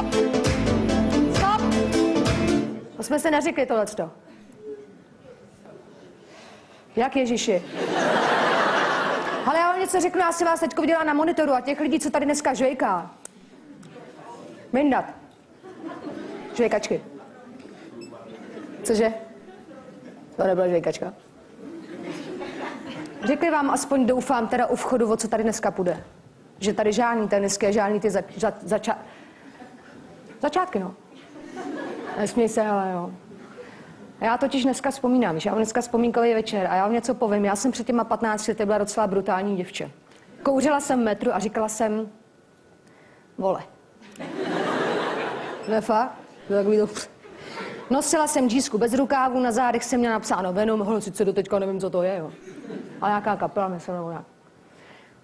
Stop! Stop! To jsme se neřekli tohleto. Jak Ježíši? Ale já vám něco řeknu, já si vás teďko viděla na monitoru a těch lidí, co tady dneska žvejká. Mindat. Žvejkačky. Cože? To nebyla žvejkačka. Řekli vám aspoň, doufám, teda u vchodu, o co tady dneska půjde. Že tady žádní tenisky a žádní ty za, za, zača, začátky, no. Nesměj se, ale jo. Já totiž dneska vzpomínám, že já mám dneska vzpomínkový večer a já vám něco povím. Já jsem před těma 15 lety byla docela brutální děvče. Kouřila jsem metru a říkala jsem, vole. Ne fakt? Takový to... Nosila jsem džísku bez rukávu, na zádech jsem měla napsáno Venom, holo, sice do teďka nevím, co to je, jo. A nějaká kapela, myslím, nebo nějak.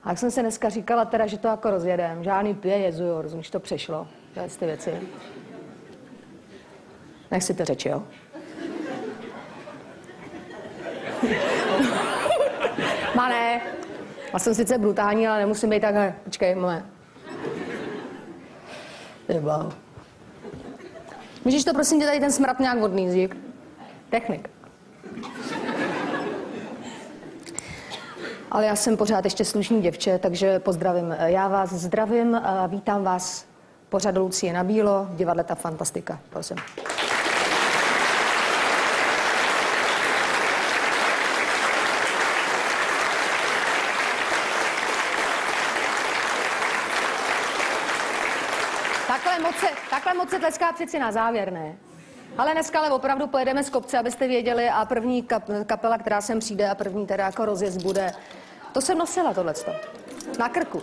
A jak jsem se dneska říkala teda, že to jako rozjedem, žádný pije jezu, jo, rozumíš, to přešlo, je ty věci. Nech si to řeči, jo. Má ne. Já jsem sice brutální, ale nemusím být takhle. Počkej. Ty bláho. Můžeš to prosím tě tady ten smrad nějak zík? Technik. Ale já jsem pořád ještě slušný děvče, takže pozdravím. Já vás zdravím a vítám vás pořadu Lucie na Bílo, divadle Ta Fantastika. Prosím. Takhle moc, se, takhle moc se tleská přeci na závěr, ne? Ale dneska ale opravdu pojedeme z kopce, abyste věděli a první kap, kapela, která sem přijde a první teda jako rozjezd bude. To jsem nosila tohleto. Na krku.